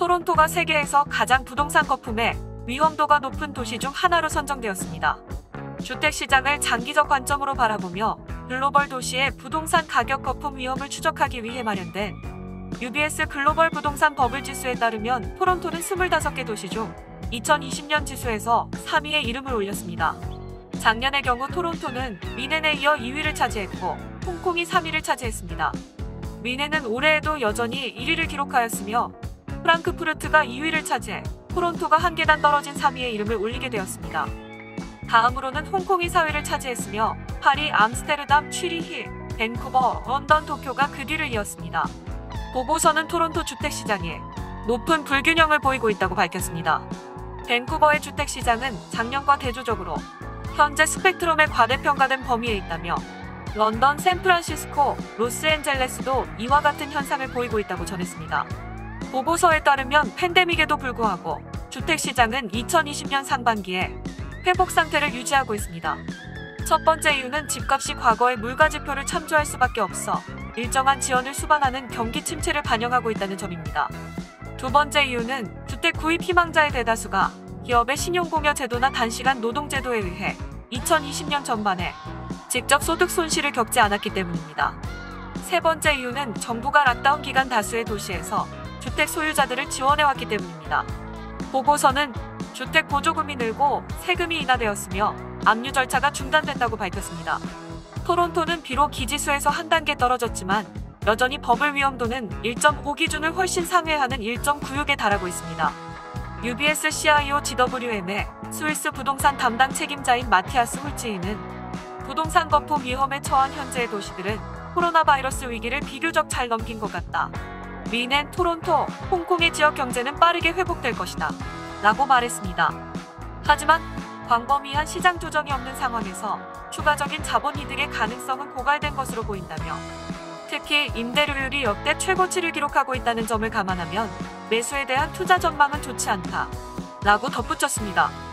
토론토가 세계에서 가장 부동산 거품의 위험도가 높은 도시 중 하나로 선정되었습니다. 주택 시장을 장기적 관점으로 바라보며 글로벌 도시의 부동산 가격 거품 위험을 추적하기 위해 마련된 UBS 글로벌 부동산 버블 지수에 따르면 토론토는 25개 도시 중 2020년 지수에서 3위에 이름을 올렸습니다. 작년의 경우 토론토는 미넨에 이어 2위를 차지했고 홍콩이 3위를 차지했습니다. 미넨은 올해에도 여전히 1위를 기록하였으며 프랑크푸르트가 2위를 차지해 토론토가 한 계단 떨어진 3위에 이름을 올리게 되었습니다. 다음으로는 홍콩이 4위를 차지했으며 파리, 암스테르담, 취리히, 밴쿠버, 런던, 도쿄가 그 뒤를 이었습니다. 보고서는 토론토 주택시장에 높은 불균형을 보이고 있다고 밝혔습니다. 밴쿠버의 주택시장은 작년과 대조적으로 현재 스펙트럼에 과대평가된 범위에 있다며 런던, 샌프란시스코, 로스앤젤레스도 이와 같은 현상을 보이고 있다고 전했습니다. 보고서에 따르면 팬데믹에도 불구하고 주택시장은 2020년 상반기에 회복 상태를 유지하고 있습니다. 첫 번째 이유는 집값이 과거의 물가지표를 참조할 수밖에 없어 일정한 지연을 수반하는 경기 침체를 반영하고 있다는 점입니다. 두 번째 이유는 주택 구입 희망자의 대다수가 기업의 신용공여 제도나 단시간 노동제도에 의해 2020년 전반에 직접 소득 손실을 겪지 않았기 때문입니다. 세 번째 이유는 정부가 락다운 기간 다수의 도시에서 주택 소유자들을 지원해왔기 때문입니다. 보고서는 주택 보조금이 늘고 세금이 인하되었으며 압류 절차가 중단된다고 밝혔습니다. 토론토는 비록 기지수에서 한 단계 떨어졌지만 여전히 버블 위험도는 1.5 기준을 훨씬 상회하는 1.96에 달하고 있습니다. UBS CIO GWM의 스위스 부동산 담당 책임자인 마티아스 훌치이는 부동산 거품 위험에 처한 현재의 도시들은 코로나 바이러스 위기를 비교적 잘 넘긴 것 같다. 미넨, 토론토, 홍콩의 지역 경제는 빠르게 회복될 것이다. 라고 말했습니다. 하지만 광범위한 시장 조정이 없는 상황에서 추가적인 자본 이득의 가능성은 고갈된 것으로 보인다며 특히 임대료율이 역대 최고치를 기록하고 있다는 점을 감안하면 매수에 대한 투자 전망은 좋지 않다. 라고 덧붙였습니다.